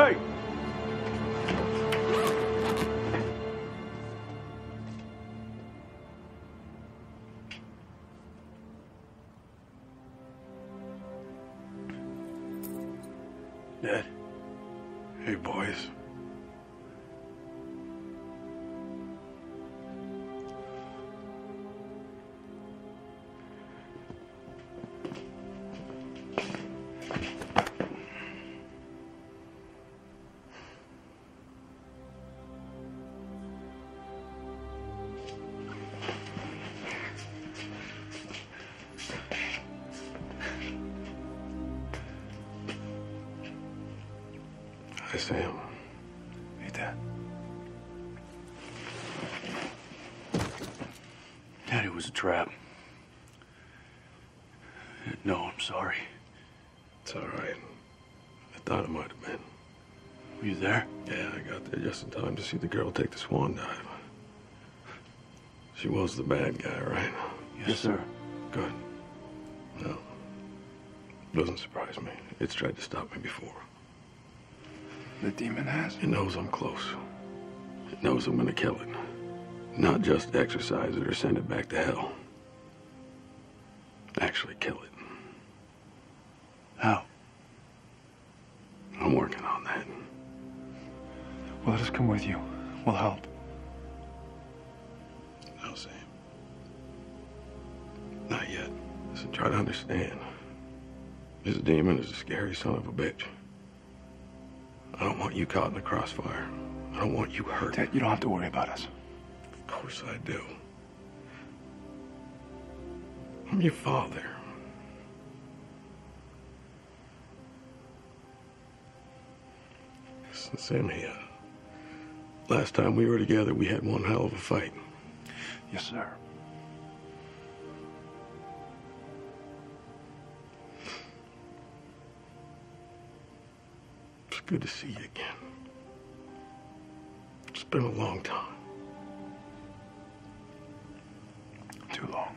Hey! Ned. Hey, boys. Hi, Sam. Hey, Dad. Dad, it was a trap. No, I'm sorry. It's all right. I thought it might have been. Were you there? Yeah, I got there just in time to see the girl take the swan dive. She was the bad guy, right? Yes, sir. Good. No. Doesn't surprise me. It's tried to stop me before. The demon has? It knows I'm close. It knows I'm gonna kill it. Not just exorcise it or send it back to hell. Actually kill it. How? I'm working on that. Well, let us come with you. We'll help. No, Sam. Not yet. Listen, try to understand. This demon is a scary son of a bitch. I don't want you caught in the crossfire. I don't want you hurt. Dad, you don't have to worry about us. Of course I do. I'm your father. Listen, Sam here. Last time we were together, we had one hell of a fight. Yes, sir. It's good to see you again. It's been a long time. Too long.